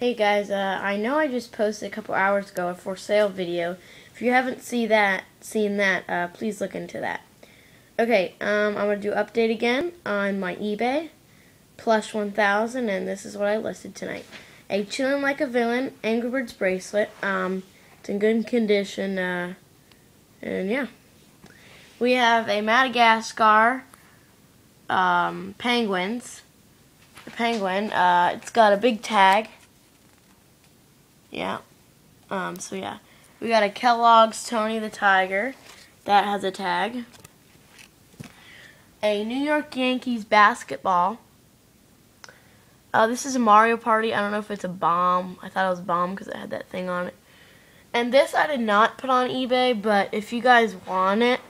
Hey guys, uh, I know I just posted a couple hours ago a for sale video. If you haven't see that, seen that, uh, please look into that. Okay, um, I'm going to do update again on my eBay, Plush 1000, and this is what I listed tonight. A Chillin' Like a Villain Angry Birds bracelet. Um, it's in good condition, uh, and yeah. We have a Madagascar um, penguins. The penguin, uh, it's got a big tag. Yeah. Um, so yeah. We got a Kellogg's Tony the Tiger. That has a tag. A New York Yankees basketball. Uh, this is a Mario Party. I don't know if it's a bomb. I thought it was bomb because it had that thing on it. And this I did not put on eBay, but if you guys want it,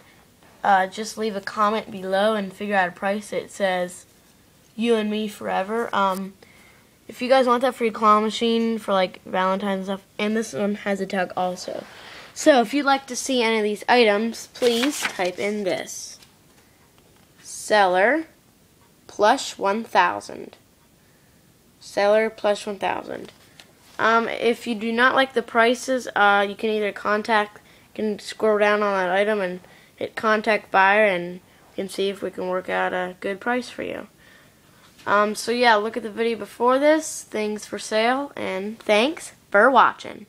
uh, just leave a comment below and figure out a price. It says you and me forever. Um, if you guys want that free claw machine for like Valentine's stuff, and this one has a tag also. So if you'd like to see any of these items, please type in this. Seller plush 1000. Seller plush 1000. Um, if you do not like the prices, uh, you can either contact, you can scroll down on that item and hit contact buyer and we can see if we can work out a good price for you. Um, so yeah, look at the video before this, things for sale, and thanks for watching.